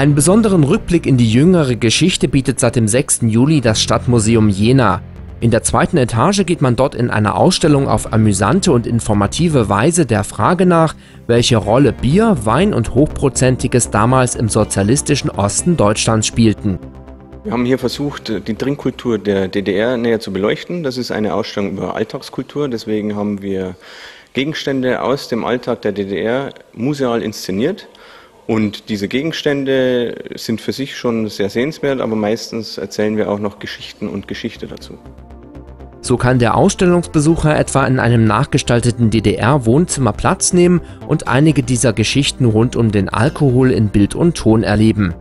Einen besonderen Rückblick in die jüngere Geschichte bietet seit dem 6. Juli das Stadtmuseum Jena. In der zweiten Etage geht man dort in einer Ausstellung auf amüsante und informative Weise der Frage nach, welche Rolle Bier, Wein und Hochprozentiges damals im sozialistischen Osten Deutschlands spielten. Wir haben hier versucht, die Trinkkultur der DDR näher zu beleuchten. Das ist eine Ausstellung über Alltagskultur. Deswegen haben wir Gegenstände aus dem Alltag der DDR museal inszeniert. Und diese Gegenstände sind für sich schon sehr sehenswert, aber meistens erzählen wir auch noch Geschichten und Geschichte dazu. So kann der Ausstellungsbesucher etwa in einem nachgestalteten DDR-Wohnzimmer Platz nehmen und einige dieser Geschichten rund um den Alkohol in Bild und Ton erleben.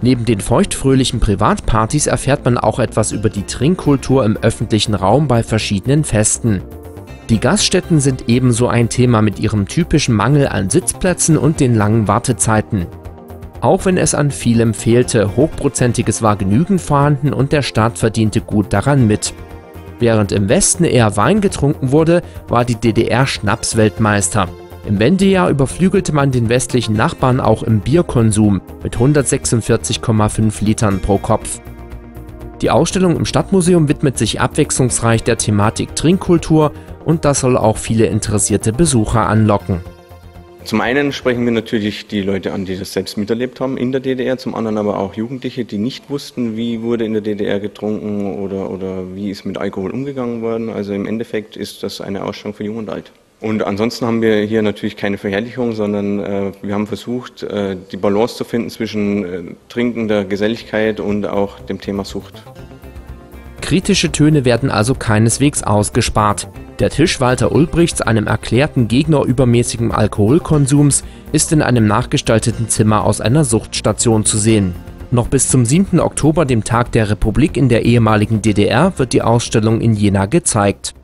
Neben den feuchtfröhlichen Privatpartys erfährt man auch etwas über die Trinkkultur im öffentlichen Raum bei verschiedenen Festen. Die Gaststätten sind ebenso ein Thema mit ihrem typischen Mangel an Sitzplätzen und den langen Wartezeiten. Auch wenn es an vielem fehlte, hochprozentiges war genügend vorhanden und der Staat verdiente gut daran mit. Während im Westen eher Wein getrunken wurde, war die DDR Schnapsweltmeister. Im Wendejahr überflügelte man den westlichen Nachbarn auch im Bierkonsum mit 146,5 Litern pro Kopf. Die Ausstellung im Stadtmuseum widmet sich abwechslungsreich der Thematik Trinkkultur und das soll auch viele interessierte Besucher anlocken. Zum einen sprechen wir natürlich die Leute an, die das selbst miterlebt haben in der DDR, zum anderen aber auch Jugendliche, die nicht wussten, wie wurde in der DDR getrunken oder, oder wie ist mit Alkohol umgegangen worden. Also im Endeffekt ist das eine Ausstellung für Jung und Alt. Und ansonsten haben wir hier natürlich keine Verherrlichung, sondern äh, wir haben versucht, äh, die Balance zu finden zwischen äh, trinkender Geselligkeit und auch dem Thema Sucht. Kritische Töne werden also keineswegs ausgespart. Der Tisch Walter Ulbrichts, einem erklärten Gegner übermäßigem Alkoholkonsums, ist in einem nachgestalteten Zimmer aus einer Suchtstation zu sehen. Noch bis zum 7. Oktober, dem Tag der Republik in der ehemaligen DDR, wird die Ausstellung in Jena gezeigt.